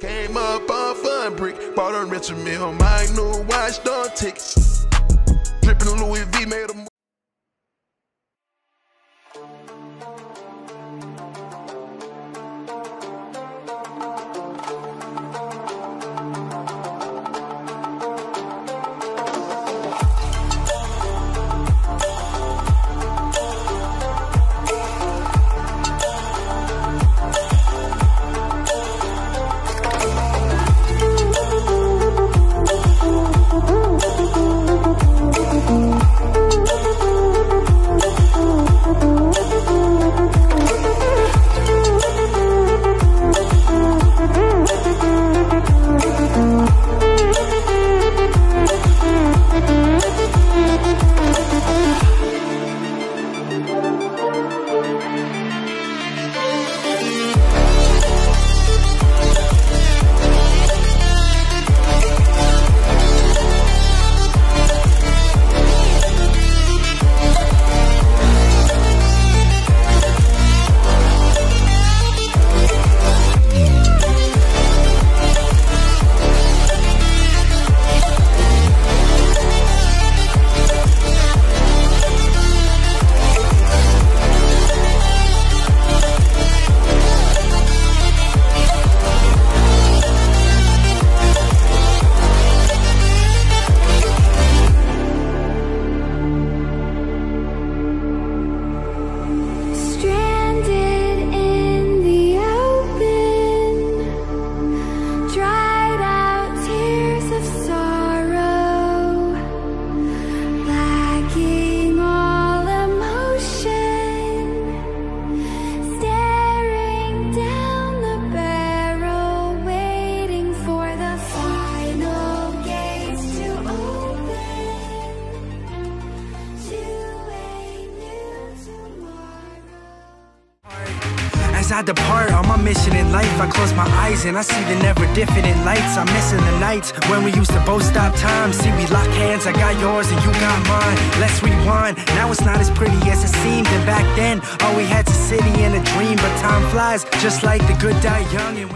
Came up on fun brick, bought a Richard Mille, my new watch, don't ticket. I depart on my mission in life, I close my eyes and I see the never diffident lights. I'm missing the nights when we used to both stop time. See, we lock hands, I got yours and you got mine. Let's rewind. Now it's not as pretty as it seemed. And back then, all we had's a city and a dream. But time flies, just like the good die young.